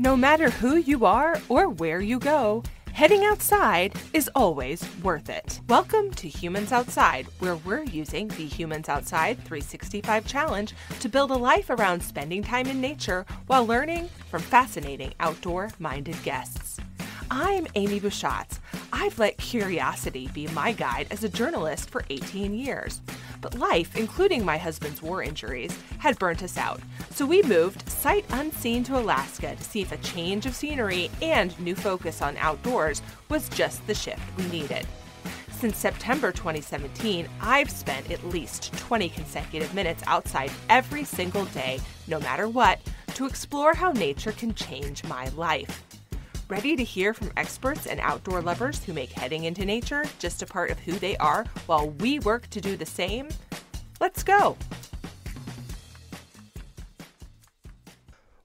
No matter who you are or where you go, heading outside is always worth it. Welcome to Humans Outside, where we're using the Humans Outside 365 Challenge to build a life around spending time in nature while learning from fascinating outdoor minded guests. I'm Amy Bushatz. I've let curiosity be my guide as a journalist for 18 years. But life, including my husband's war injuries, had burnt us out. So we moved sight unseen to Alaska to see if a change of scenery and new focus on outdoors was just the shift we needed. Since September 2017, I've spent at least 20 consecutive minutes outside every single day, no matter what, to explore how nature can change my life. Ready to hear from experts and outdoor lovers who make heading into nature just a part of who they are while we work to do the same? Let's go!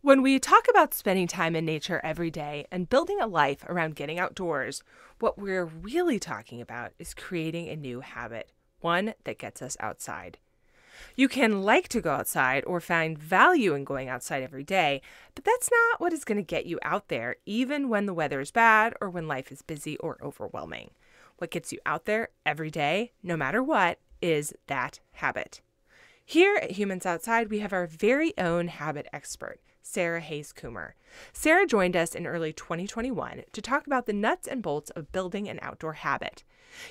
When we talk about spending time in nature every day and building a life around getting outdoors, what we're really talking about is creating a new habit, one that gets us outside. You can like to go outside or find value in going outside every day, but that's not what is going to get you out there, even when the weather is bad or when life is busy or overwhelming. What gets you out there every day, no matter what, is that habit. Here at Humans Outside, we have our very own habit expert, Sarah Hays Coomer. Sarah joined us in early 2021 to talk about the nuts and bolts of building an outdoor habit.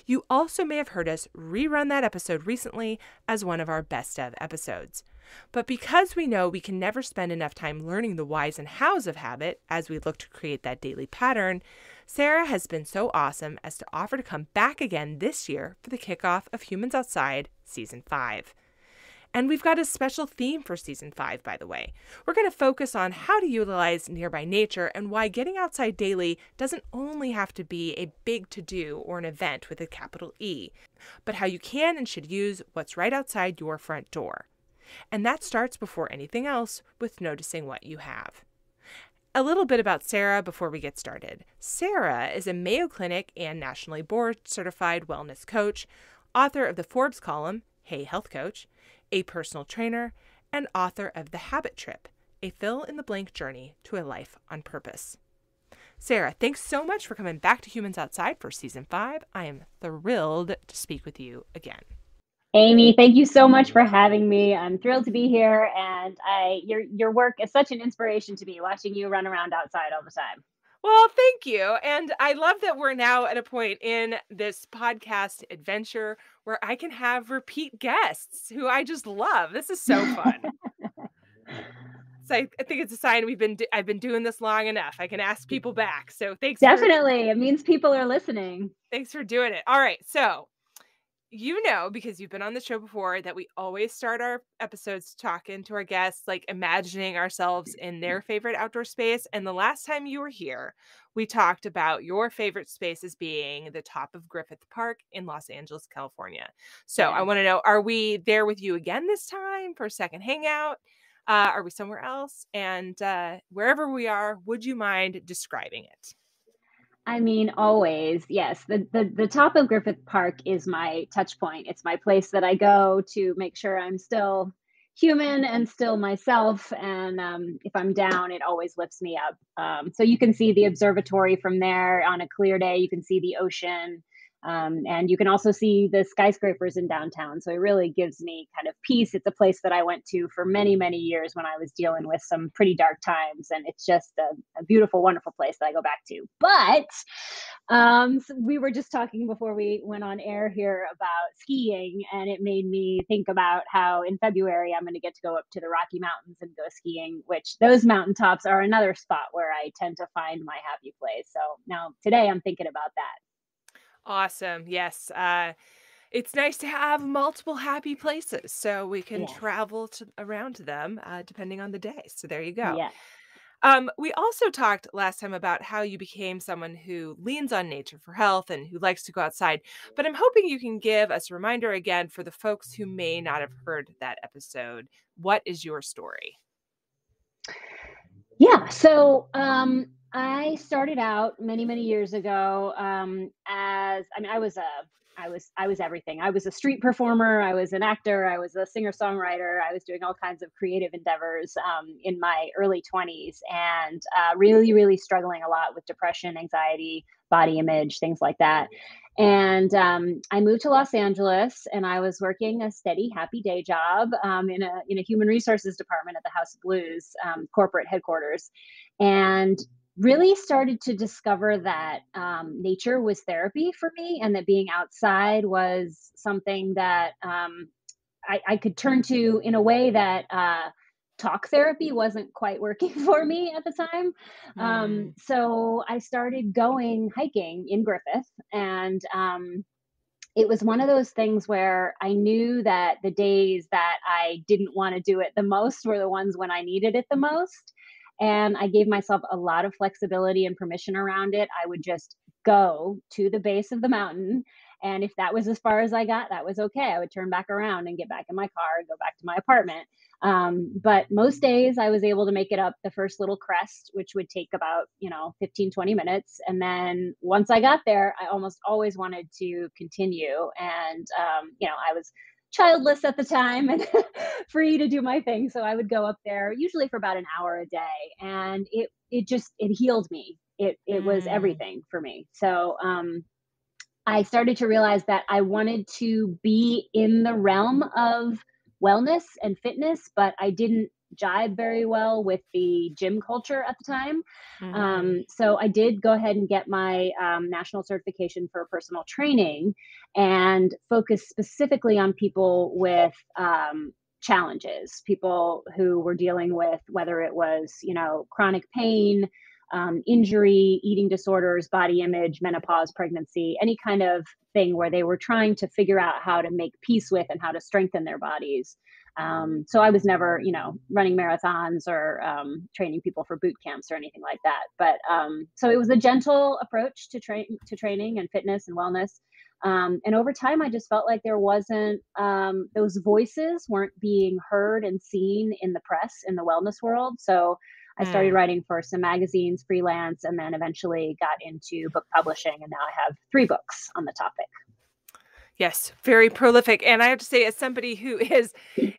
You also may have heard us rerun that episode recently as one of our best of episodes. But because we know we can never spend enough time learning the whys and hows of habit as we look to create that daily pattern, Sarah has been so awesome as to offer to come back again this year for the kickoff of Humans Outside Season 5. And we've got a special theme for season five, by the way. We're going to focus on how to utilize nearby nature and why getting outside daily doesn't only have to be a big to do or an event with a capital E, but how you can and should use what's right outside your front door. And that starts before anything else with noticing what you have. A little bit about Sarah before we get started. Sarah is a Mayo Clinic and nationally board certified wellness coach, author of the Forbes column, Hey Health Coach, a personal trainer, and author of The Habit Trip, a fill in the blank journey to a life on purpose. Sarah, thanks so much for coming back to Humans Outside for season five. I am thrilled to speak with you again. Amy, thank you so much for having me. I'm thrilled to be here, and I your your work is such an inspiration to me. Watching you run around outside all the time. Well, thank you. And I love that we're now at a point in this podcast adventure where I can have repeat guests who I just love. This is so fun. so I, I, think it's a sign we've been I've been doing this long enough. I can ask people back. So thanks. Definitely, for, it means people are listening. Thanks for doing it. All right, so you know because you've been on the show before that we always start our episodes talking to our guests like imagining ourselves in their favorite outdoor space and the last time you were here we talked about your favorite spaces being the top of griffith park in los angeles california. So yeah. i want to know are we there with you again this time for a second hangout? Uh, are we somewhere else? And uh, wherever we are would you mind describing it I mean, always, yes. The, the the top of Griffith Park is my touch point. It's my place that I go to make sure I'm still human and still myself. And um, if I'm down, it always lifts me up. Um, so you can see the observatory from there on a clear day. You can see the ocean. Um, and you can also see the skyscrapers in downtown. So it really gives me kind of peace. It's a place that I went to for many, many years when I was dealing with some pretty dark times. And it's just a, a beautiful, wonderful place that I go back to. But um, so we were just talking before we went on air here about skiing, and it made me think about how in February I'm going to get to go up to the Rocky Mountains and go skiing, which those mountaintops are another spot where I tend to find my happy place. So now today I'm thinking about that. Awesome. Yes. Uh, it's nice to have multiple happy places so we can travel to, around to them uh, depending on the day. So there you go. Yeah. Um, we also talked last time about how you became someone who leans on nature for health and who likes to go outside. But I'm hoping you can give us a reminder again for the folks who may not have heard that episode. What is your story? Yeah. So um, I started out many, many years ago um, as I mean, I was a I was I was everything. I was a street performer. I was an actor. I was a singer songwriter. I was doing all kinds of creative endeavors um, in my early 20s, and uh, really really struggling a lot with depression, anxiety, body image, things like that. And um, I moved to Los Angeles, and I was working a steady, happy day job um, in a in a human resources department at the House of Blues um, corporate headquarters, and really started to discover that um, nature was therapy for me and that being outside was something that um, I, I, could turn to in a way that uh, talk therapy wasn't quite working for me at the time. Um, mm. So I started going hiking in Griffith and um, it was one of those things where I knew that the days that I didn't want to do it the most were the ones when I needed it the most. And I gave myself a lot of flexibility and permission around it. I would just go to the base of the mountain. And if that was as far as I got, that was okay. I would turn back around and get back in my car and go back to my apartment. Um, but most days I was able to make it up the first little crest, which would take about, you know, 15, 20 minutes. And then once I got there, I almost always wanted to continue. And, um, you know, I was childless at the time and free to do my thing. So I would go up there usually for about an hour a day, and it it just it healed me. It it mm. was everything for me. So um, I started to realize that I wanted to be in the realm of wellness and fitness, but I didn't jibe very well with the gym culture at the time. Mm-hmm. Um, so I did go ahead and get my um, national certification for personal training and focus specifically on people with um, challenges, people who were dealing with whether it was, you know, chronic pain. Um, injury, eating disorders, body image, menopause, pregnancy, any kind of thing where they were trying to figure out how to make peace with and how to strengthen their bodies. Um, so I was never, you know, running marathons or um, training people for boot camps or anything like that. But um, so it was a gentle approach to train to training and fitness and wellness. Um, and over time, I just felt like there wasn't um, those voices weren't being heard and seen in the press in the wellness world. So I started mm. writing for some magazines, freelance, and then eventually got into book publishing. And now I have three books on the topic. Yes, very prolific. And I have to say, as somebody who is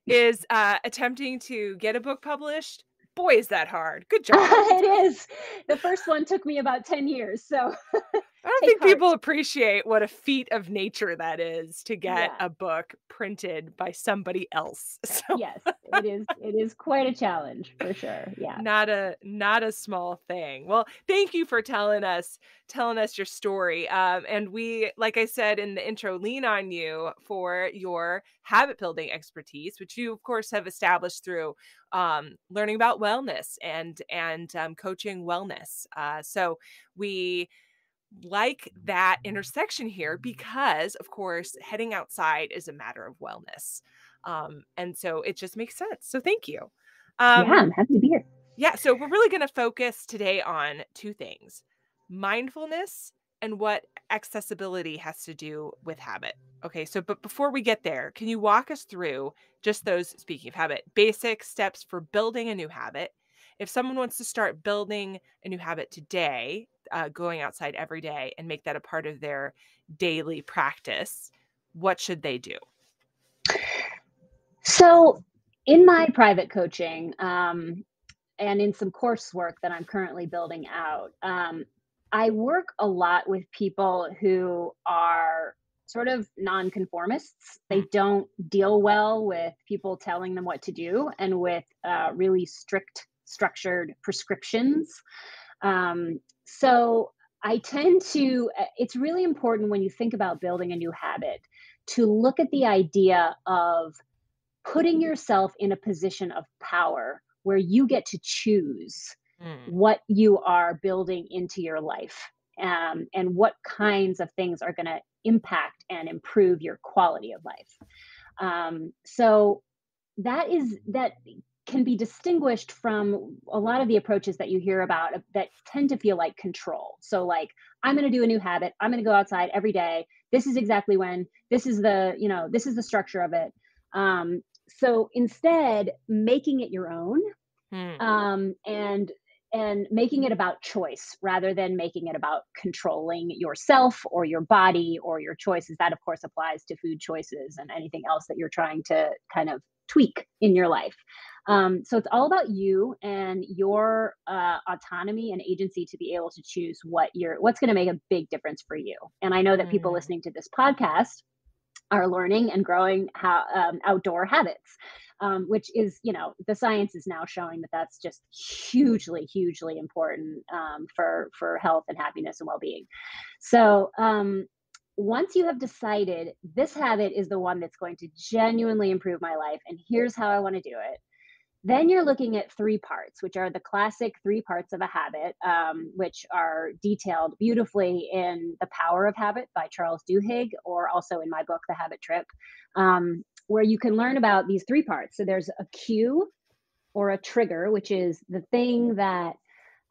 is uh, attempting to get a book published, boy, is that hard. Good job. it is. The first one took me about 10 years. So I don't think heart. people appreciate what a feat of nature that is to get yeah. a book printed by somebody else. So. Yes, it is. It is quite a challenge for sure. Yeah, not a not a small thing. Well, thank you for telling us telling us your story. Um, and we, like I said in the intro, lean on you for your habit building expertise, which you of course have established through um, learning about wellness and and um, coaching wellness. Uh, so we like that intersection here because, of course, heading outside is a matter of wellness. Um, and so it just makes sense. So thank you. Um, yeah, I'm happy to be here. Yeah, so we're really going to focus today on two things mindfulness and what accessibility has to do with habit. Okay, so but before we get there, can you walk us through just those, speaking of habit, basic steps for building a new habit? If someone wants to start building a new habit today, uh, going outside every day and make that a part of their daily practice, what should they do? So, in my private coaching um, and in some coursework that I'm currently building out, um, I work a lot with people who are sort of nonconformists. They mm. don't deal well with people telling them what to do and with uh, really strict, structured prescriptions. Um, so I tend to, it's really important when you think about building a new habit to look at the idea of putting yourself in a position of power where you get to choose mm. what you are building into your life um, and what kinds of things are going to impact and improve your quality of life. Um, so that is that can be distinguished from a lot of the approaches that you hear about uh, that tend to feel like control. So like I'm going to do a new habit. I'm going to go outside every day. This is exactly when. This is the, you know, this is the structure of it. Um, so instead, making it your own, hmm. um, and and making it about choice rather than making it about controlling yourself or your body or your choices that of course applies to food choices and anything else that you're trying to kind of tweak in your life um, so it's all about you and your uh, autonomy and agency to be able to choose what you're what's going to make a big difference for you and i know that people mm. listening to this podcast are learning and growing how um, outdoor habits um, which is you know the science is now showing that that's just hugely hugely important um, for for health and happiness and well-being so um, once you have decided this habit is the one that's going to genuinely improve my life and here's how i want to do it then you're looking at three parts, which are the classic three parts of a habit, um, which are detailed beautifully in The Power of Habit by Charles Duhigg, or also in my book, The Habit Trip, um, where you can learn about these three parts. So there's a cue or a trigger, which is the thing that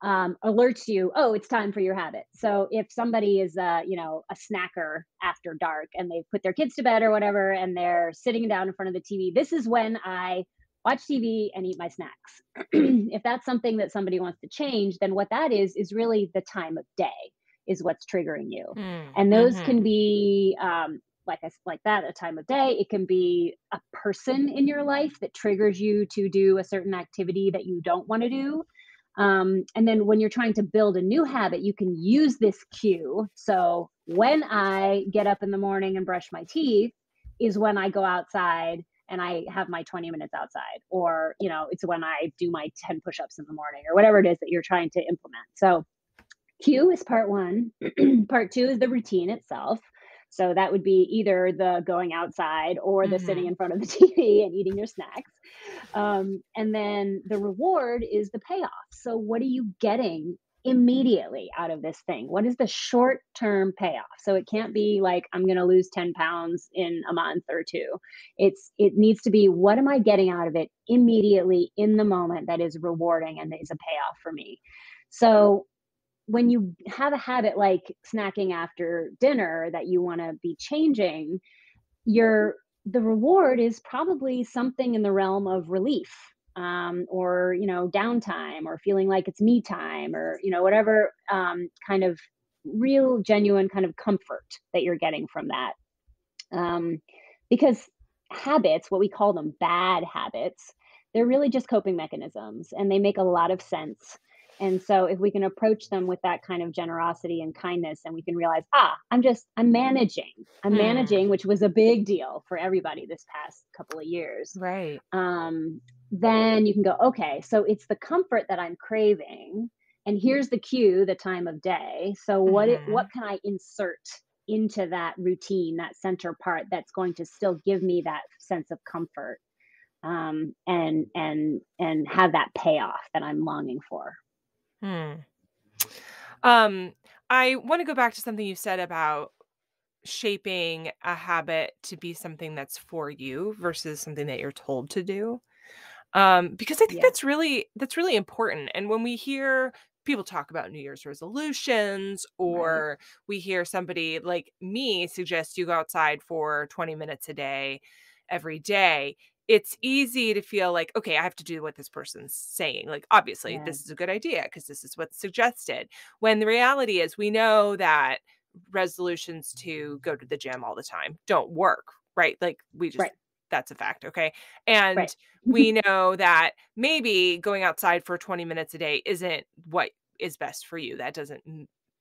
um, alerts you, oh, it's time for your habit. So if somebody is, uh, you know, a snacker after dark and they've put their kids to bed or whatever, and they're sitting down in front of the TV, this is when I watch TV and eat my snacks. if that's something that somebody wants to change, then what that is is really the time of day is what's triggering you. Mm, and those mm-hmm. can be um, like I, like that a time of day. It can be a person in your life that triggers you to do a certain activity that you don't want to do. Um, and then when you're trying to build a new habit, you can use this cue. So when I get up in the morning and brush my teeth, is when I go outside and I have my 20 minutes outside, or, you know, it's when I do my 10 push ups in the morning, or whatever it is that you're trying to implement. So, cue is part one. part two is the routine itself. So that would be either the going outside or the mm-hmm. sitting in front of the TV and eating your snacks. Um, and then the reward is the payoff. So, what are you getting immediately out of this thing? What is the short term payoff? So it can't be like I'm going to lose 10 pounds in a month or two. It's it needs to be what am I getting out of it immediately in the moment that is rewarding and is a payoff for me. So when you have a habit like snacking after dinner that you want to be changing, your the reward is probably something in the realm of relief um, or you know downtime or feeling like it's me time or you know whatever um, kind of real genuine kind of comfort that you're getting from that. Um, because habits what we call them bad habits they're really just coping mechanisms and they make a lot of sense. And so if we can approach them with that kind of generosity and kindness and we can realize ah i'm just i'm managing. I'm hmm. managing which was a big deal for everybody this past couple of years. Right. Um then you can go, okay, so it's the comfort that I'm craving. And here's the cue, the time of day. So what mm-hmm. it, what can I insert into that routine, that center part that's going to still give me that sense of comfort um, and and and have that payoff that I'm longing for. Hmm. Um, I want to go back to something you said about shaping a habit to be something that's for you versus something that you're told to do um, because I think yeah. that's really that's really important. And when we hear people talk about New Year's resolutions, or right. we hear somebody like me suggest you go outside for 20 minutes a day every day, it's easy to feel like, okay, I have to do what this person's saying. Like, obviously, yeah. this is a good idea because this is what's suggested. When the reality is, we know that resolutions to go to the gym all the time don't work, right? Like, we just right that's a fact okay and right. we know that maybe going outside for 20 minutes a day isn't what is best for you that doesn't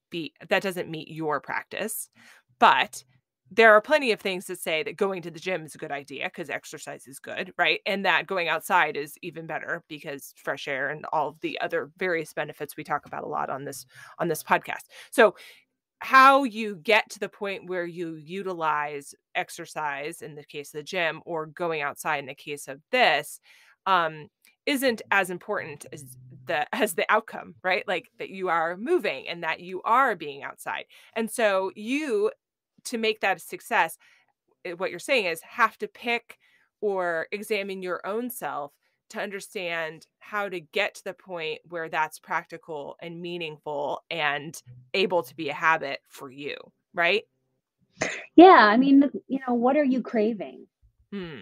be that doesn't meet your practice but there are plenty of things that say that going to the gym is a good idea because exercise is good, right? And that going outside is even better because fresh air and all of the other various benefits we talk about a lot on this on this podcast. So how you get to the point where you utilize exercise in the case of the gym or going outside in the case of this um, isn't as important as the as the outcome right? Like that you are moving and that you are being outside. And so you to make that a success eh, what you're saying is have to pick or examine your own self to understand how to get to the point where that's practical and meaningful and able to be a habit for you, right? Yeah, I mean, you know, what are you craving? Hmm.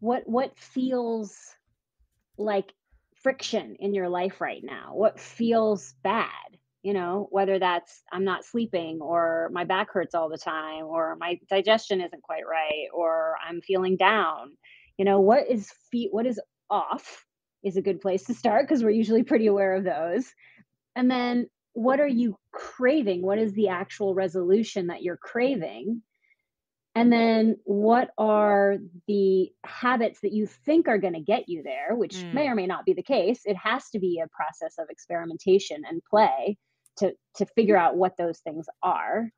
What what feels like friction in your life right now? What feels bad? You know, whether that's I'm not sleeping or my back hurts all the time or my digestion isn't quite right or I'm feeling down. You know, what is fe- what is off is a good place to start because we're usually pretty aware of those. And then what are you craving? What is the actual resolution that you're craving? And then what are the habits that you think are going to get you there, which mm. may or may not be the case. It has to be a process of experimentation and play to to figure out what those things are.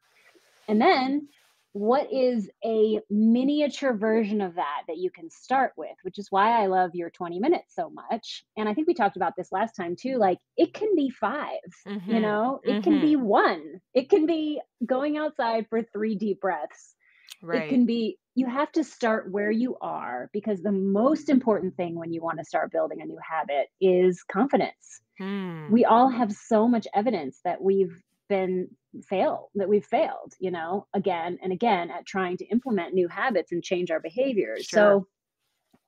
And then what is a miniature version of that that you can start with which is why i love your 20 minutes so much and i think we talked about this last time too like it can be 5 mm-hmm. you know it mm-hmm. can be mm-hmm. one it can be going outside for three deep breaths right. it can be you have to start where you are because the most important thing when you want to start building a new habit is confidence hmm. we all have so much evidence that we've been fail that we've failed you know again and again at trying to implement new habits and change our behaviors sure. so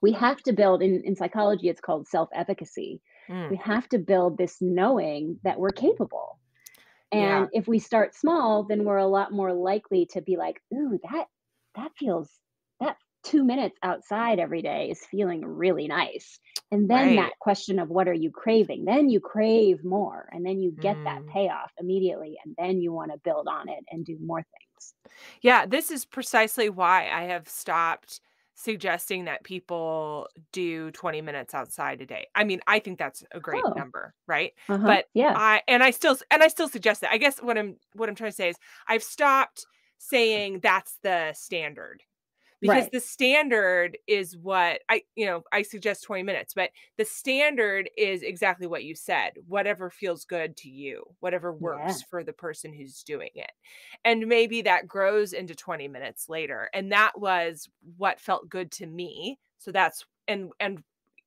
we have to build in, in psychology it's called self-efficacy mm. we have to build this knowing that we're capable and yeah. if we start small then we're a lot more likely to be like ooh that that feels that two minutes outside every day is feeling really nice. And then right. that question of what are you craving? Then you crave more and then you get mm. that payoff immediately. And then you want to build on it and do more things. Yeah, this is precisely why I have stopped suggesting that people do 20 minutes outside a day. I mean, I think that's a great oh. number, right? Uh-huh. But yeah. I and I still and I still suggest that. I guess what I'm what I'm trying to say is I've stopped saying that's the standard because right. the standard is what I, you know, I suggest 20 minutes, but the standard is exactly what you said whatever feels good to you, whatever works yeah. for the person who's doing it. And maybe that grows into 20 minutes later. And that was what felt good to me. So that's, and, and,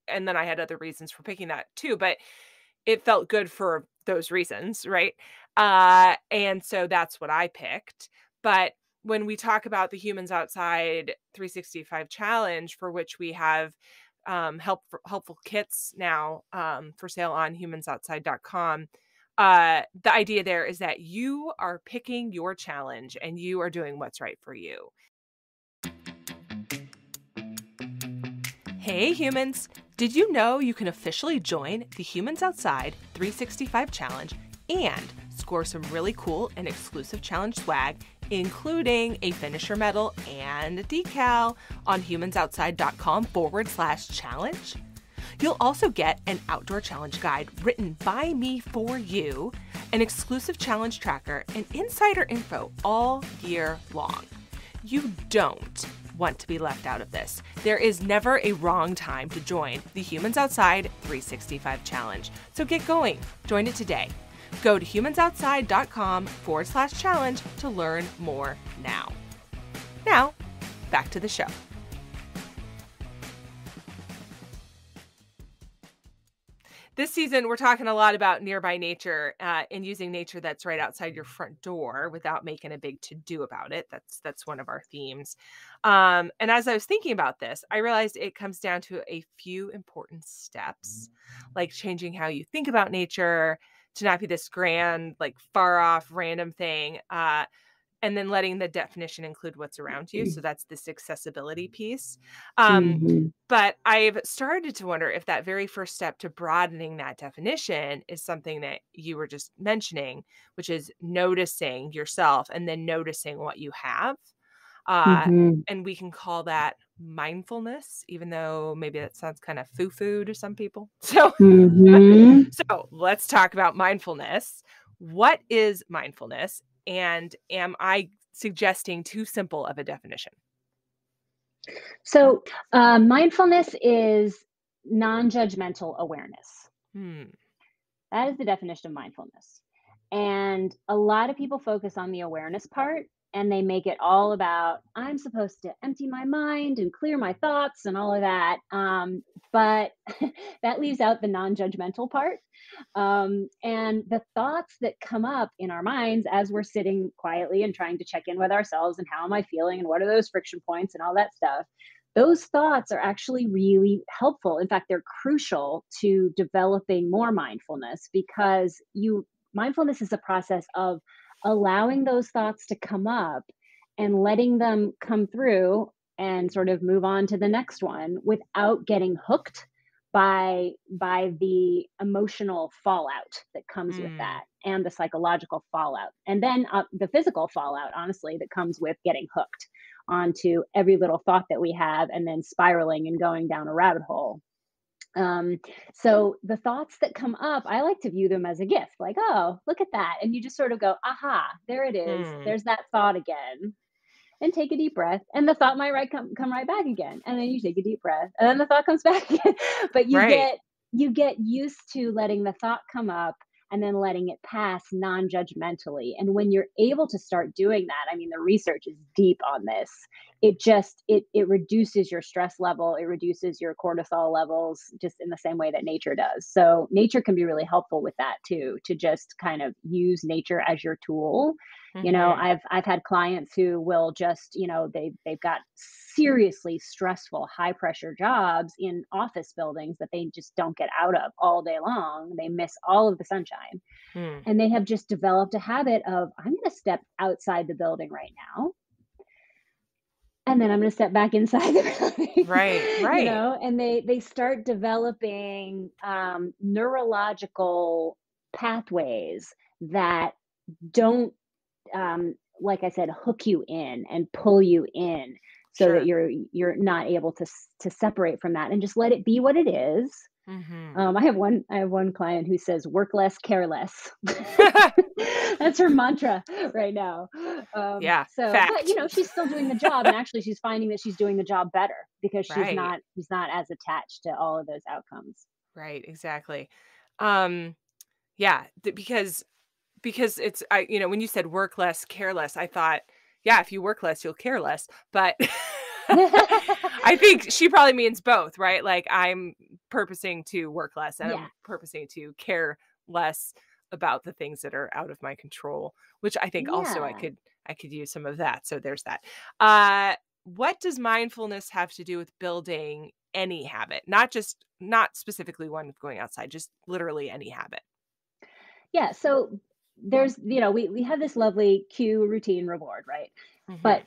and then I had other reasons for picking that too, but it felt good for those reasons, right? Uh, and so that's what I picked. But when we talk about the Humans Outside 365 challenge, for which we have um, help, helpful kits now um, for sale on humansoutside.com, uh, the idea there is that you are picking your challenge and you are doing what's right for you. Hey humans! Did you know you can officially join the Humans Outside 365 challenge and score some really cool and exclusive challenge swag including a finisher medal and a decal on humansoutside.com forward slash challenge. You'll also get an outdoor challenge guide written by me for you, an exclusive challenge tracker, and insider info all year long. You don't want to be left out of this. There is never a wrong time to join the Humans Outside 365 Challenge. So get going. Join it today. Go to humansoutside.com forward slash challenge to learn more now. Now, back to the show. This season, we're talking a lot about nearby nature uh, and using nature that's right outside your front door without making a big to do about it. That's that's one of our themes. Um, and as I was thinking about this, I realized it comes down to a few important steps, like changing how you think about nature, to not be this grand, like far off, random thing. Uh, and then letting the definition include what's around you. So that's this accessibility piece. Um, mm-hmm. But I've started to wonder if that very first step to broadening that definition is something that you were just mentioning, which is noticing yourself and then noticing what you have. Uh, mm-hmm. And we can call that mindfulness, even though maybe that sounds kind of foo foo to some people. So, mm-hmm. so let's talk about mindfulness. What is mindfulness? And am I suggesting too simple of a definition? So, uh, mindfulness is non judgmental awareness. Hmm. That is the definition of mindfulness. And a lot of people focus on the awareness part and they make it all about i'm supposed to empty my mind and clear my thoughts and all of that um, but that leaves out the non-judgmental part um, and the thoughts that come up in our minds as we're sitting quietly and trying to check in with ourselves and how am i feeling and what are those friction points and all that stuff those thoughts are actually really helpful. In fact, they're crucial to developing more mindfulness because you mindfulness is a process of allowing those thoughts to come up and letting them come through and sort of move on to the next one without getting hooked by by the emotional fallout that comes mm. with that and the psychological fallout and then uh, the physical fallout honestly that comes with getting hooked onto every little thought that we have and then spiraling and going down a rabbit hole um, so the thoughts that come up i like to view them as a gift like oh look at that and you just sort of go aha there it is mm. there's that thought again and take a deep breath and the thought might right come, come right back again and then you take a deep breath and then the thought comes back again but you right. get you get used to letting the thought come up and then letting it pass non-judgmentally and when you're able to start doing that i mean the research is deep on this it just it it reduces your stress level it reduces your cortisol levels just in the same way that nature does so nature can be really helpful with that too to just kind of use nature as your tool mm-hmm. you know mm-hmm. i've i've had clients who will just you know they they've got seriously stressful high pressure jobs in office buildings that they just don't get out of all day long they miss all of the sunshine mm. and they have just developed a habit of i'm going to step outside the building right now and then I'm going to step back inside the building. Right, right. You know, and they they start developing um, neurological pathways that don't, um, like I said, hook you in and pull you in, so sure. that you're you're not able to to separate from that and just let it be what it is Mm-hmm. Um, I have one. I have one client who says, "Work less, care less." That's her mantra right now. Um, yeah. So, fact. but you know, she's still doing the job, and actually, she's finding that she's doing the job better because she's right. not. She's not as attached to all of those outcomes. Right. Exactly. Um, yeah. Th- because because it's I. You know, when you said work less, care less, I thought, yeah, if you work less, you'll care less. But I think she probably means both, right? Like I'm purposing to work less and yeah. I'm purposing to care less about the things that are out of my control, which I think yeah. also I could I could use some of that. So there's that. Uh what does mindfulness have to do with building any habit? Not just not specifically one with going outside, just literally any habit. Yeah, so there's you know we we have this lovely cue routine reward right? Mm-hmm. but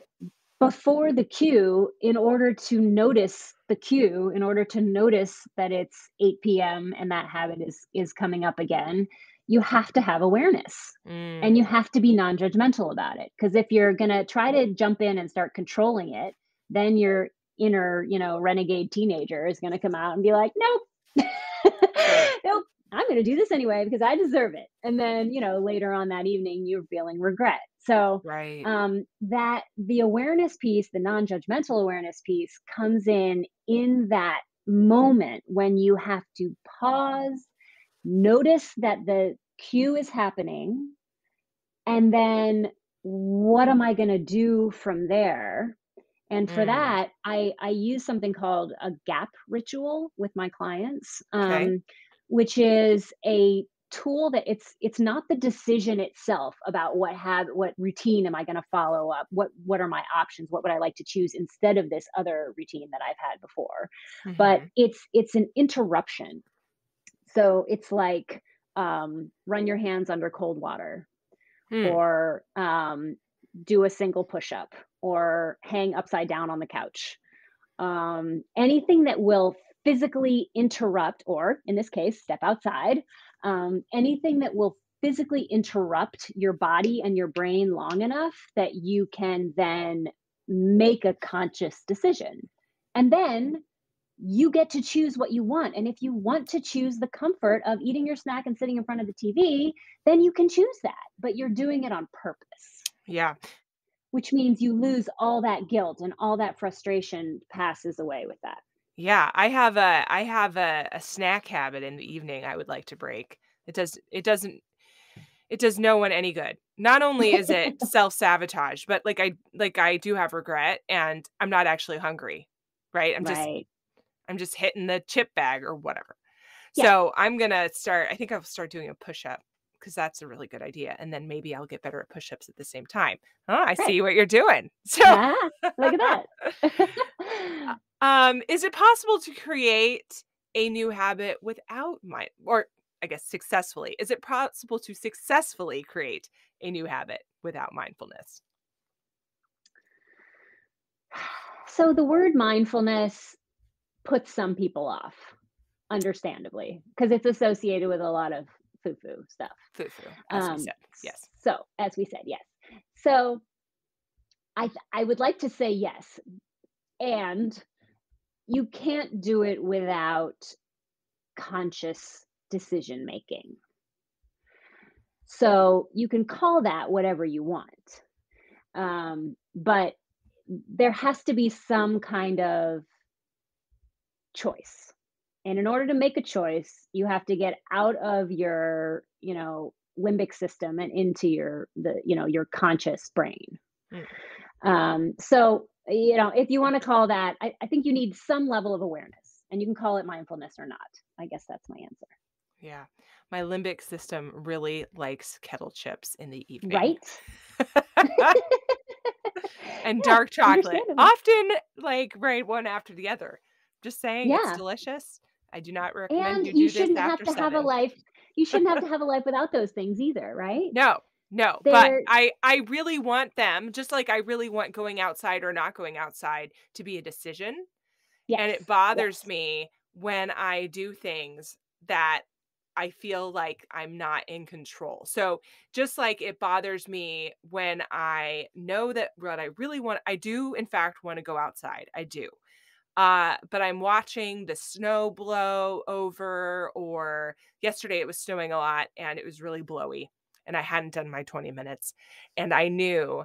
before the cue in order to notice the cue in order to notice that it's 8 p.m and that habit is is coming up again you have to have awareness. Mm. and you have to be non-judgmental about it. Because if you're going to try to jump in and start controlling it then your inner you know renegade teenager is going to come out and be like nope. Nope i'm going to do this anyway because i deserve it and then you know later on that evening you're feeling regret so right. um, that the awareness piece, the non-judgmental awareness piece, comes in in that moment when you have to pause, notice that the cue is happening, and then what am I going to do from there? And for mm. that, I I use something called a gap ritual with my clients, um, okay. Which is a tool that it's it's not the decision itself about what have what routine am i going to follow up? What what are my options? What would i like to choose instead of this other routine that i've had before? Mm-hmm. but it's it's an interruption. So it's like um, run your hands under cold water hmm. or um, do a single push up or hang upside down on the couch. Um, anything that will physically interrupt or in this case step outside um, anything that will physically interrupt your body and your brain long enough that you can then make a conscious decision. And then you get to choose what you want. And if you want to choose the comfort of eating your snack and sitting in front of the TV, then you can choose that, but you're doing it on purpose. Yeah. Which means you lose all that guilt and all that frustration passes away with that. Yeah, I have a I have a, a snack habit in the evening I would like to break. It does it doesn't it does no one any good. Not only is it self-sabotage, but like I like I do have regret and I'm not actually hungry. Right? I'm just right. I'm just hitting the chip bag or whatever. Yeah. So I'm gonna start I think I'll start doing a push-up because that's a really good idea. And then maybe I'll get better at push ups at the same time. Oh, I right. see what you're doing. So, yeah, look at that. um, is it possible to create a new habit without mind, or I guess successfully? Is it possible to successfully create a new habit without mindfulness? So, the word mindfulness puts some people off, understandably, because it's associated with a lot of foo foo stuff. Foo foo, as um, we said. Yes. So, as we said, yes. So, I I would like to say yes, and you can't do it without conscious decision making. So you can call that whatever you want, um, but there has to be some kind of choice. And in order to make a choice, you have to get out of your, you know, limbic system and into your the, you know, your conscious brain. Mm. Um, so, you know, if you want to call that, I, I think you need some level of awareness and you can call it mindfulness or not. I guess that's my answer. Yeah. My limbic system really likes kettle chips in the evening. Right? and dark chocolate. Often like right one after the other. Just saying yeah. it's delicious. I do not recommend and you, you shouldn't have to seven. have a life. You shouldn't have to have a life without those things either, right? No, no, They're... but I I really want them, just like I really want going outside or not going outside to be a decision. Yes. And it bothers yes. me when I do things that I feel like I'm not in control. So just like it bothers me when I know that what I really want, I do in fact want to go outside. I do. Uh, but I'm watching the snow blow over, or yesterday it was snowing a lot and it was really blowy, and I hadn't done my 20 minutes. And I knew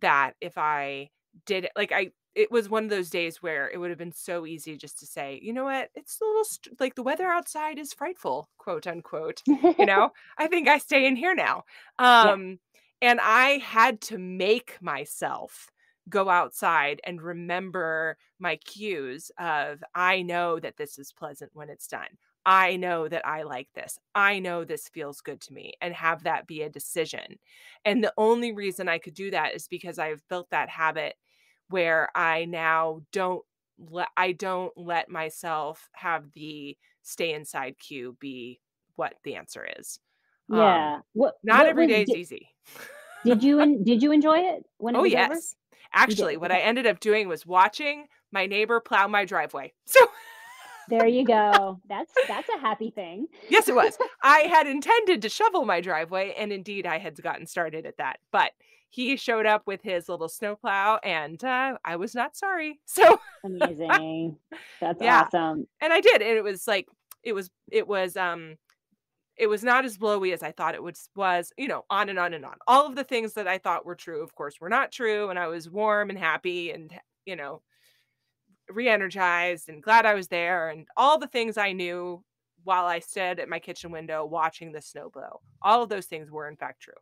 that if I did like I it was one of those days where it would have been so easy just to say, you know what, it's a little st- like the weather outside is frightful, quote unquote. you know, I think I stay in here now. Um, yeah. and I had to make myself go outside and remember my cues of I know that this is pleasant when it's done. I know that I like this. I know this feels good to me and have that be a decision. And the only reason I could do that is because I've built that habit where I now don't let I don't let myself have the stay inside cue be what the answer is. Yeah. Um, what not what every day is did, easy. did you did you enjoy it when it oh, was yes. over? Actually, what I ended up doing was watching my neighbor plow my driveway. So there you go. That's that's a happy thing. yes, it was. I had intended to shovel my driveway, and indeed, I had gotten started at that. But he showed up with his little snowplow, and uh, I was not sorry. So amazing. That's yeah. awesome. And I did, and it was like it was it was um it was not as blowy as I thought it was was, you know, on and on and on. All of the things that I thought were true, of course, were not true. And I was warm and happy and, you know, re-energized and glad I was there. And all the things I knew while I stood at my kitchen window watching the snow blow. All of those things were in fact true.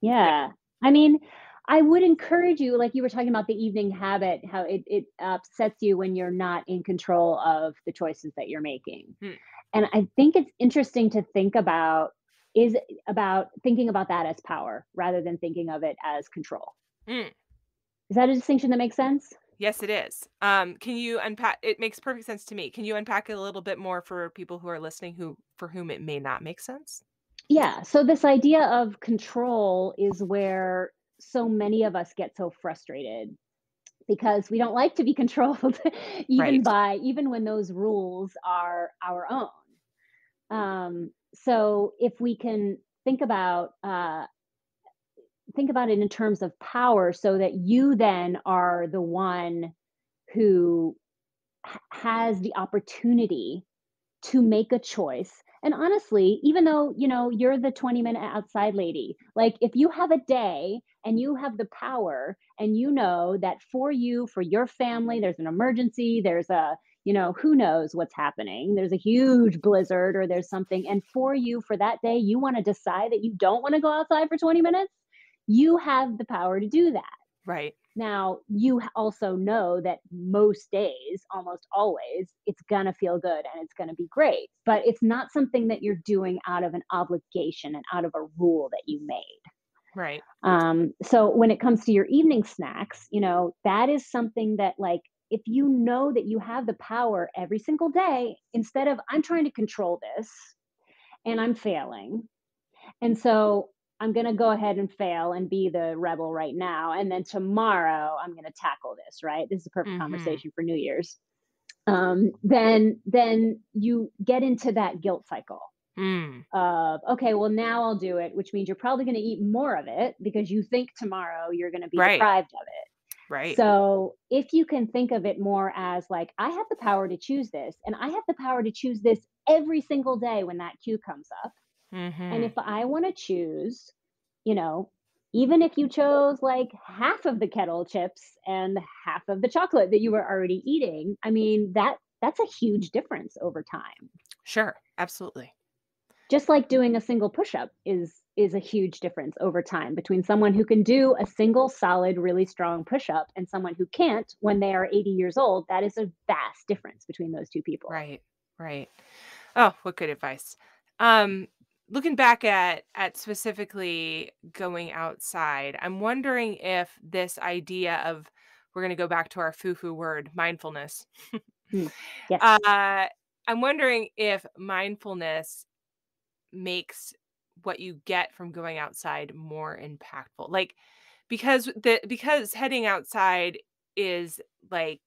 Yeah. yeah. I mean, I would encourage you, like you were talking about the evening habit, how it, it upsets you when you're not in control of the choices that you're making. Hmm. And I think it's interesting to think about is about thinking about that as power rather than thinking of it as control. Mm. Is that a distinction that makes sense? Yes, it is. Um, can you unpack? It makes perfect sense to me. Can you unpack it a little bit more for people who are listening, who for whom it may not make sense? Yeah. So this idea of control is where so many of us get so frustrated because we don't like to be controlled even right. by even when those rules are our own um, so if we can think about uh, think about it in terms of power so that you then are the one who has the opportunity to make a choice and honestly even though you know you're the 20 minute outside lady like if you have a day and you have the power and you know that for you for your family there's an emergency there's a you know who knows what's happening there's a huge blizzard or there's something and for you for that day you want to decide that you don't want to go outside for 20 minutes you have the power to do that. Right Now, you also know that most days, almost always, it's going to feel good and it's going to be great. But it's not something that you're doing out of an obligation and out of a rule that you made. Right. Um, so when it comes to your evening snacks, you know, that is something that, like, if you know that you have the power every single day, instead of I'm trying to control this and I'm failing. And so I'm going to go ahead and fail and be the rebel right now. And then tomorrow I'm going to tackle this, right? This is a perfect Mhm. conversation for New Year's. Um, then, then you get into that guilt cycle Mm. of, okay, well, now I'll do it, which means you're probably going to eat more of it because you think tomorrow you're going to be Right. deprived of it. Right. So if you can think of it more as like, I have the power to choose this, and I have the power to choose this every single day when that cue comes up. And Mhm. if I want to choose, you know, even if you chose like half of the kettle chips and half of the chocolate that you were already eating, I mean, that that's a huge difference over time. Sure. Absolutely. Just like doing a single push-up is is a huge difference over time between someone who can do a single solid really strong push-up and someone who can't when they are 80 years old. That is a vast difference between those two people. Right. Right. Oh, what good advice. Um looking back at at specifically going outside, I'm wondering if this idea of we're going to go back to our foo-foo word, mindfulness. Mm, yes. Uh I'm wondering if mindfulness makes what you get from going outside more impactful. Like because the because heading outside is like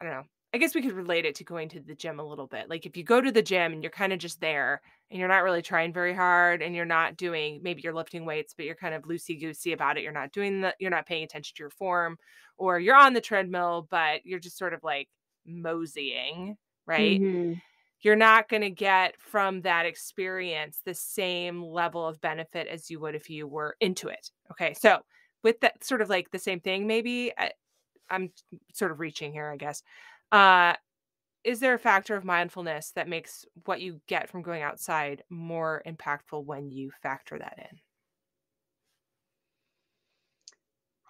I don't know. I guess we could relate it to going to the gym a little bit. Like if you go to the gym and you're kind of just there and you're not really trying very hard and you're not doing maybe you're lifting weights but you're kind of loosey goosey about it. You're not doing the you're not paying attention to your form or you're on the treadmill but you're just sort of like moseying, right? Mhm. You're not going to get from that experience the same level of benefit as you would if you were into it. Okay. So, with that sort of like the same thing maybe I, I'm sort of reaching here, I guess. Uh is there a factor of mindfulness that makes what you get from going outside more impactful when you factor that in?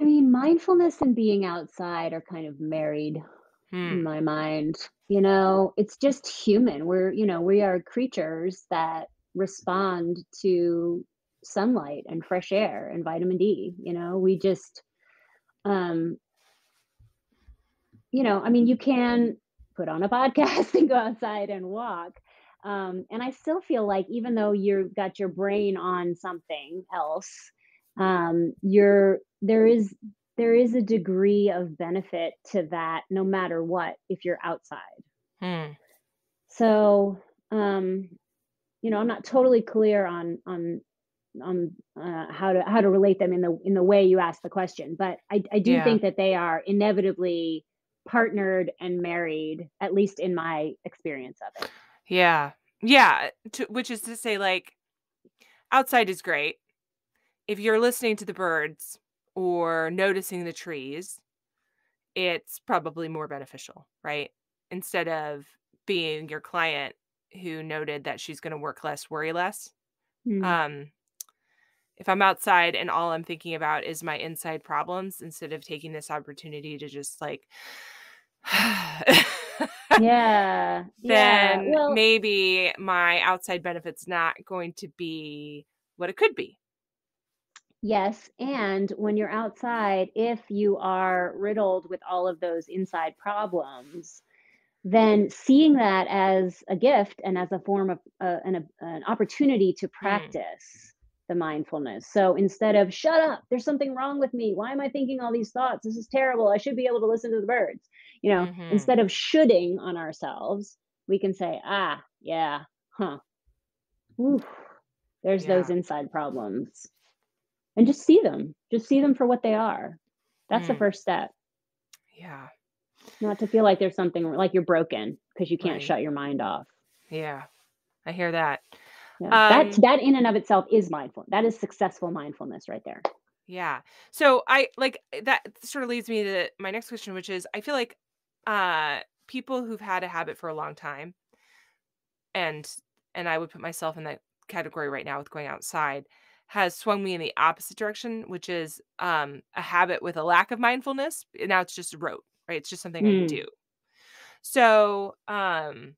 I mean, mindfulness and being outside are kind of married Hmm. in my mind. You know, it's just human. We're, you know, we are creatures that respond to sunlight and fresh air and vitamin D. You know, we just, um, you know, I mean, you can put on a podcast and go outside and walk. Um, and I still feel like even though you've got your brain on something else, um, you're there is there is a degree of benefit to that no matter what if you're outside. Hmm. So, um, you know, I'm not totally clear on on on uh, how to how to relate them in the in the way you asked the question, but I I do Yeah. think that they are inevitably partnered and married, at least in my experience of it. Yeah. Yeah. To, which is to say, like, outside is great. If you're listening to the birds or noticing the trees, it's probably more beneficial, right? Instead of being your client who noted that she's going to work less, worry less. Mm. Um, if I'm outside and all I'm thinking about is my inside problems, instead of taking this opportunity to just like, yeah, yeah. then Well, maybe my outside benefit's not going to be what it could be. Yes, and when you're outside, if you are riddled with all of those inside problems, then seeing that as a gift and as a form of uh, an, an opportunity to Mm, practice the mindfulness. So instead of shut up, there's something wrong with me. Why am I thinking all these thoughts? This is terrible. I should be able to listen to the birds. You know, mhm. instead of shoulding on ourselves, we can say, ah, yeah, huh, oof, there's those inside problems and just see them just see them for what they are that's the Mm, first step yeah. not to feel like there's something like you're broken because you can't Right. shut your mind off Yeah. I hear that. Yeah that Um, that in and of itself is mindful that is successful mindfulness right there yeah. So I like that sort of leads me to my next question, which is I feel like uh people who've had a habit for a long time and and I would put myself in that category right now with going outside has swung me in the opposite direction, which is um, a habit with a lack of mindfulness. Now it's just rote, right? It's just something mm. I hmm. do. So, um,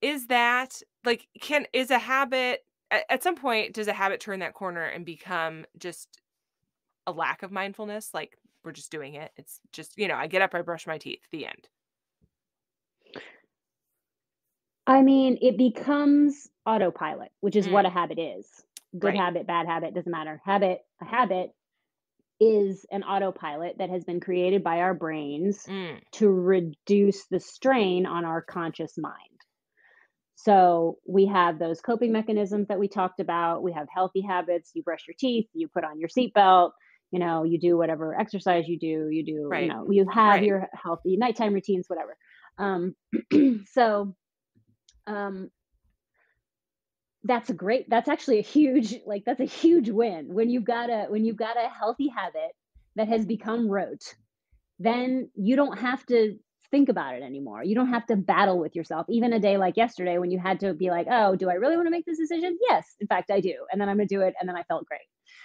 is that like can is a habit at, at some point does a habit turn that corner and become just a lack of mindfulness? Like we're just doing it. It's just you know I get up, I brush my teeth. The end. I mean, it becomes autopilot, which is mm. what a habit is. Good right. habit, bad habit, doesn't matter. Habit, a habit is an autopilot that has been created by our brains mm. to reduce the strain on our conscious mind. So we have those coping mechanisms that we talked about. We have healthy habits. You brush your teeth, you put on your seatbelt, you know, you do whatever exercise you do, you do, right. you know, you have right. your healthy nighttime routines, whatever. Um, so um, that's a great that's actually a huge like that's a huge win when you've got a when you've got a healthy habit that has become rote then you don't have to think about it anymore. You don't have to battle with yourself even a day like yesterday when you had to be like oh do i really want to make this decision? Yes in fact i do and then i'm going to do it and then i felt great.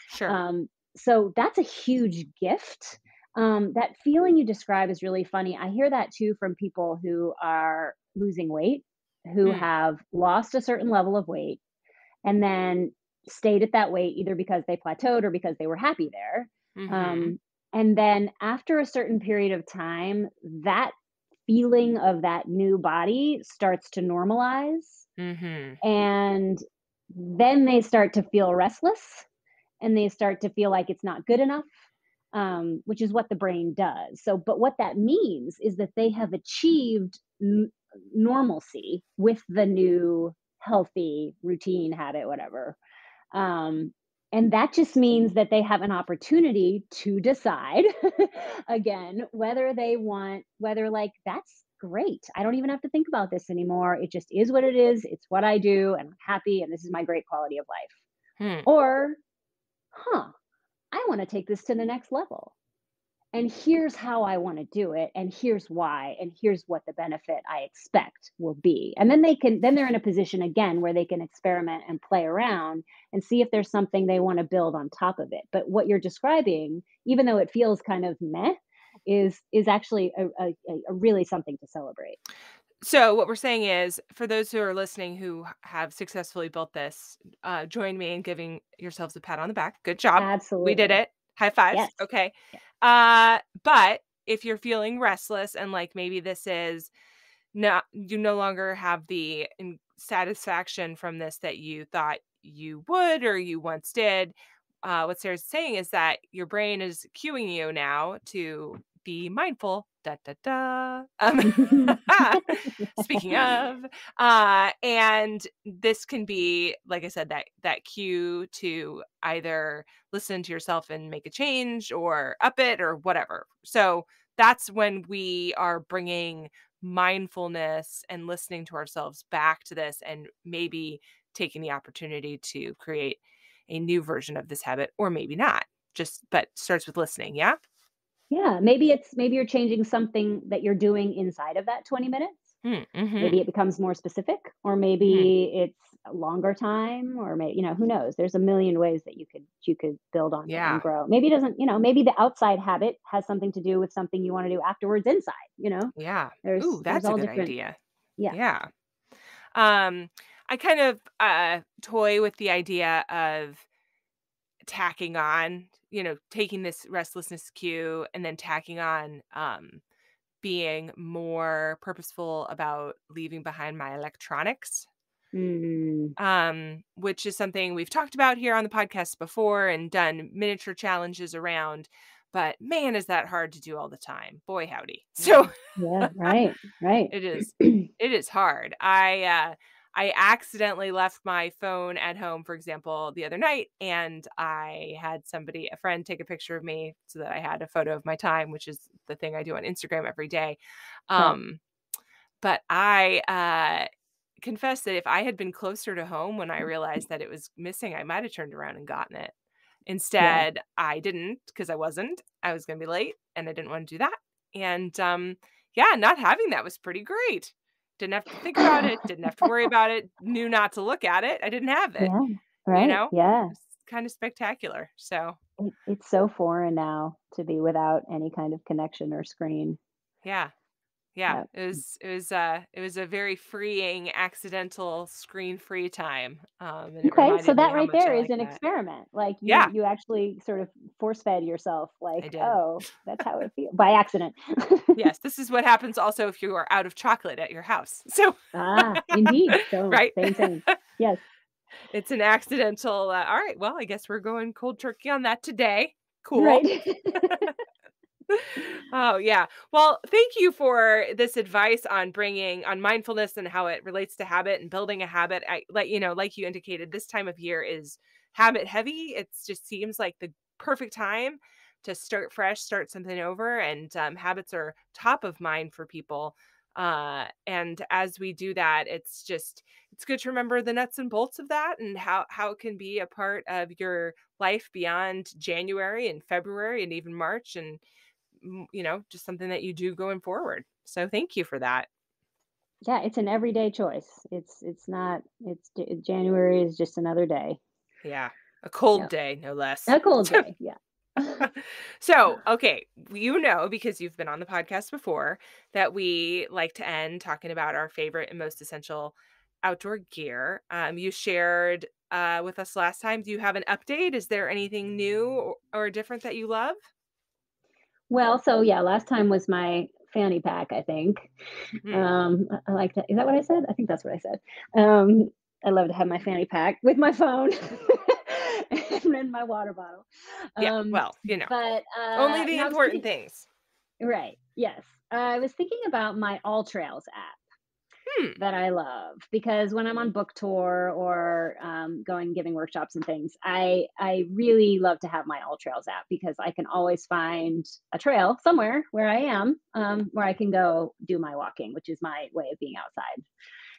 Sure. Um, so that's a huge gift. Um, that feeling you describe is really funny. I hear that too from people who are losing weight who mm. have lost a certain level of weight and then stayed at that weight either because they plateaued or because they were happy there. Mm-hmm. Um, and then after a certain period of time, that feeling of that new body starts to normalize. Mm-hmm. And then they start to feel restless and they start to feel like it's not good enough, um, which is what the brain does. So, but what that means is that they have achieved normalcy with the new healthy routine habit whatever um, and that just means that they have an opportunity to decide again whether they want whether like that's great. I don't even have to think about this anymore. It just is what it is. It's what i do and i'm happy and this is my great quality of life. Hmm. or huh i want to take this to the next level and here's how I want to do it and here's why and here's what the benefit I expect will be. And then they can then they're in a position again where they can experiment and play around and see if there's something they want to build on top of it. But what you're describing, even though it feels kind of meh, is is actually a, a, a really something to celebrate. So what we're saying is, for those who are listening who have successfully built this, uh, join me in giving yourselves a pat on the back. Good job. Absolutely. We did it. High fives. Yes. Okay. Uh, but if you're feeling restless and like maybe this is not, you no longer have the satisfaction from this that you thought you would or you once did. Uh, what Sarah's saying is that your brain is cueing you now to be mindful da da da. Um, speaking of, uh, and this can be, like I said, that that cue to either listen to yourself and make a change, or up it, or whatever. So that's when we are bringing mindfulness and listening to ourselves back to this, and maybe taking the opportunity to create a new version of this habit, or maybe not. Just, but starts with listening. Yeah. Yeah, maybe it's maybe you're changing something that you're doing inside of that 20 minutes. Mm, mm-hmm. Maybe it becomes more specific, or maybe mm. it's a longer time, or maybe you know who knows. There's a million ways that you could you could build on yeah. and grow. Maybe it doesn't, you know, maybe the outside habit has something to do with something you want to do afterwards inside. You know, yeah. There's, Ooh, that's there's a good idea. Yeah, yeah. Um, I kind of uh toy with the idea of tacking on you know, taking this restlessness cue and then tacking on um, being more purposeful about leaving behind my electronics. Mm. Um, which is something we've talked about here on the podcast before and done miniature challenges around. But man, is that hard to do all the time. Boy, howdy. So yeah, right, right. it is. It is hard. I uh I accidentally left my phone at home, for example, the other night, and I had somebody, a friend, take a picture of me so that I had a photo of my time, which is the thing I do on Instagram every day. Um, But I uh, confess that if I had been closer to home when I realized that it was missing, I might have turned around and gotten it. Instead, yeah. I didn't because I wasn't. I was going to be late, and I didn't want to do that. And um, yeah, not having that was pretty great. Didn't have to think about it, didn't have to worry about it, knew not to look at it. I didn't have it. Yeah. Right. You know, Yeah. it's kind of spectacular. So It, it's so foreign now to be without any kind of connection or screen. yeah, yeah, Yep. it was it was uh it was a very freeing, accidental, screen-free time, um, Okay, so that right there is like an that. experiment. Like you Yeah, you actually sort of force fed yourself like, oh, that's how it feels by accident. Yes, this is what happens also if you are out of chocolate at your house. So, Ah, indeed. So right? same, same. Yes. It's an accidental, uh, all right, well, I guess we're going cold turkey on that today. Cool. Right. Oh, yeah. Well, thank you for this advice on bringing on mindfulness and how it relates to habit and building a habit. I like, you know, like you indicated, this time of year is habit heavy. It just seems like the perfect time to start fresh, start something over, and um, habits are top of mind for people. Uh, and as we do that, it's just it's good to remember the nuts and bolts of that and how how it can be a part of your life beyond January and February and even March and you know, just something that you do going forward. So thank you for that. yeah, it's an everyday choice. It's it's not it's January is just another day. Yeah. A cold day, no less. A cold day. Yeah. so, okay, you know, because you've been on the podcast before, that we like to end talking about our favorite and most essential outdoor gear. Um, you shared uh, with us last time. Do you have an update? Is there anything new or, or different that you love? Well, so yeah, last time was my fanny pack, I think. Mhm. Um, I I like that. Is that what I said? I think that's what I said. Um, I love to have my fanny pack with my phone and my water bottle. Yeah, Um, well, you know, but only uh, the I was important thinking, things. right? Yes, I was thinking about my All Trails app Hmm. that I love because when I'm on book tour or um, going giving workshops and things, I I really love to have my All Trails app because I can always find a trail somewhere where I am um, where I can go do my walking, which is my way of being outside.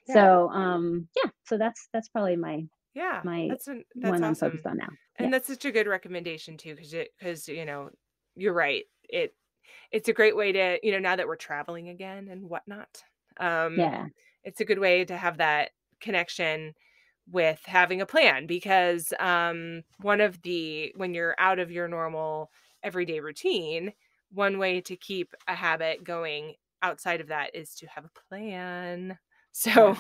Yeah. So um, yeah, so that's that's probably my Yeah. my That's an, that's one I'm focused on now. And Yeah, that's such a good recommendation too, because it because you know you're right. It it's a great way to you know now that we're traveling again and whatnot. Um, yeah, it's a good way to have that connection with having a plan because um, one of the when you're out of your normal everyday routine, one way to keep a habit going outside of that is to have a plan. So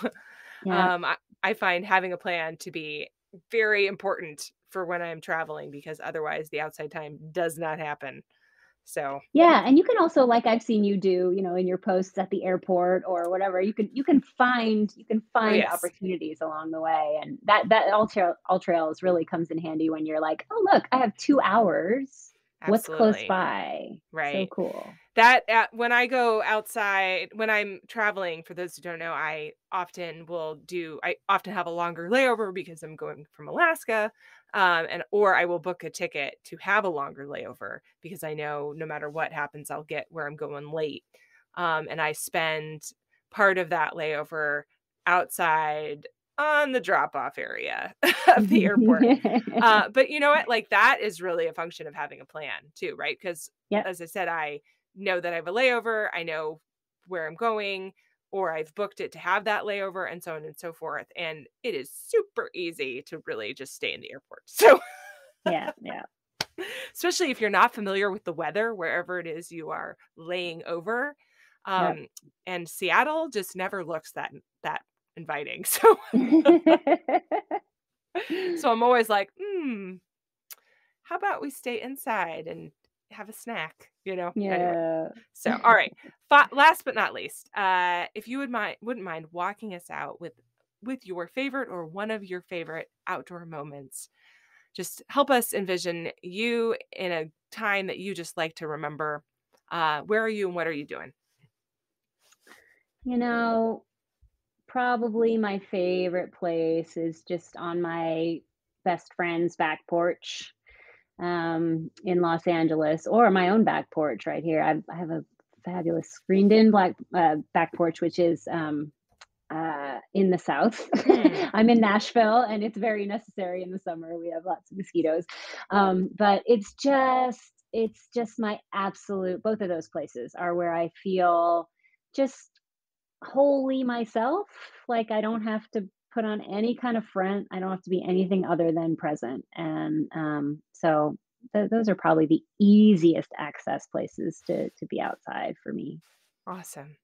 yeah. um, I, I find having a plan to be very important for when I'm traveling because otherwise the outside time does not happen. So, Yeah, and you can also, like I've seen you do, you know, in your posts at the airport or whatever, you can you can find you can oh find yes, opportunities along the way, and that that all trail all trails really comes in handy when you're like, oh look, I have two hours. What's close absolutely. by? So Right. cool. That uh, when I go outside, when I'm traveling, for those who don't know, I often will do, I often have a longer layover because I'm going from Alaska. Um, and or I will book a ticket to have a longer layover because I know no matter what happens, I'll get where I'm going late. Um, and I spend part of that layover outside on the drop off area of the airport. Uh, but you know what? Like that is really a function of having a plan too, right? Because Yep. as I said, I know that I have a layover, I know where I'm going, or I've booked it to have that layover, and so on and so forth. And it is super easy to really just stay in the airport. So, Yeah, yeah. especially if you're not familiar with the weather, wherever it is you are laying over. Um, and Seattle just never looks that that inviting. So, so I'm always like, hmm, how about we stay inside and have a snack? You know. Anyway. Yeah. So, all right. Last but not least, uh, if you would mind, wouldn't mind walking us out with with your favorite or one of your favorite outdoor moments, just help us envision you in a time that you just like to remember. Uh, where are you and what are you doing? You know, probably my favorite place is just on my best friend's back porch um, in Los Angeles, or my own back porch right here. I, I have a fabulous screened-in black uh, back porch, which is um, uh, in the South. Hmm. I'm in Nashville, and it's very necessary in the summer. We have lots of mosquitoes, um, but it's just it's just my absolute. Both of those places are where I feel just wholly myself. Like I don't have to put on any kind of front. I don't have to be anything other than present. And um, so th- those are probably the easiest access places to to be outside for me. Awesome.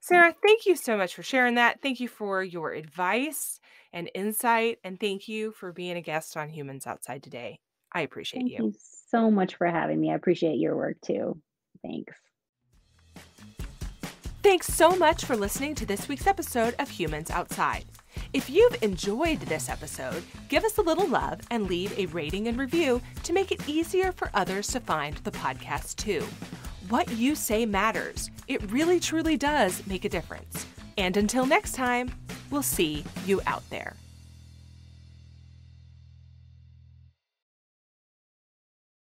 Sarah, thank you so much for sharing that. Thank you for your advice and insight. And thank you for being a guest on Humans Outside today. I appreciate Thank you. you so much for having me. I appreciate your work too. Thanks. Thanks so much for listening to this week's episode of Humans Outside. If you've enjoyed this episode, give us a little love and leave a rating and review to make it easier for others to find the podcast too. What you say matters. It really truly does make a difference. And until next time, we'll see you out there.